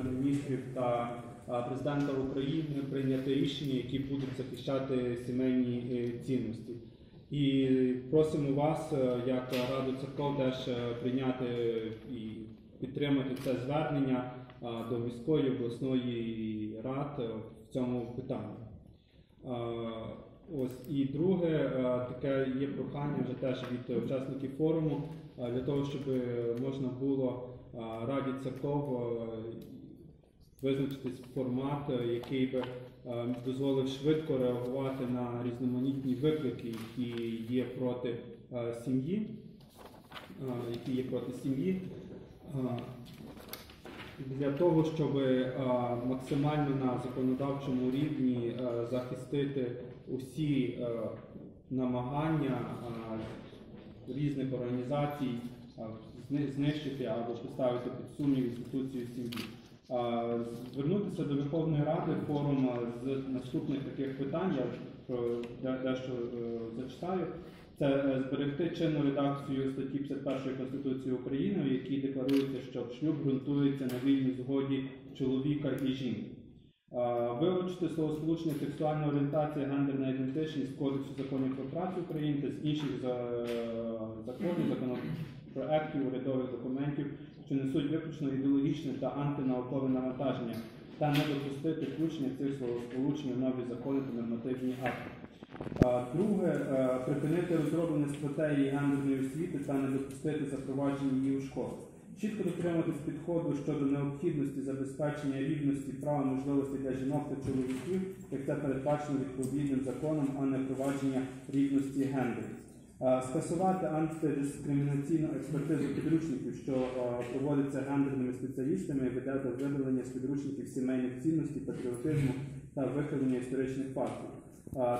Кабінету міністрів та президента України прийняти рішення, які будуть захищати сімейні е, цінності. І просимо вас, е, як Раду церков, теж е, прийняти і підтримати це звернення до міської обласної рад в цьому питанні. Ось і друге, таке є прохання вже теж від учасників форуму для того, щоб можна було раді церков визначитись формат, е, який би е, дозволив швидко реагувати на різноманітні виклики, які є проти е, сім'ї, які є проти сім'ї. Для того, щоб максимально на законодавчому рівні захистити усі намагання різних організацій знищити або поставити під сумнів інституцію сім'ї. Е, Звернутися до Верховної Ради форум е, з наступних таких питань, я дещо е, зачитаю. Це е, зберегти чинну редакцію статті 51 Конституції України, в якій декларується, що шлюб ґрунтується на вільній згоді чоловіка і жінки. Е, Вилучити словосполучення сексуальна орієнтація, гендерна ідентичність Кодексу законів про працю України та з інших за- законів, законопроектів, урядових документів, що несуть виключно ідеологічне та антинаукове навантаження, та не допустити включення цих словосполучень в нові закони та нормативні акти. Друге, е, припинити розроблення стратегії гендерної освіти та не допустити запровадження її у школах. Чітко дотриматись підходу щодо необхідності забезпечення рівності права і можливостей для жінок та чоловіків, як це передбачено відповідним законом, а не впровадження рівності гендерів. Е, Скасувати антидискримінаційну експертизу підручників, що е, проводиться гендерними спеціалістами, веде до видалення з підручників сімейних цінностей, патріотизму та викривлення історичних фактів. Е,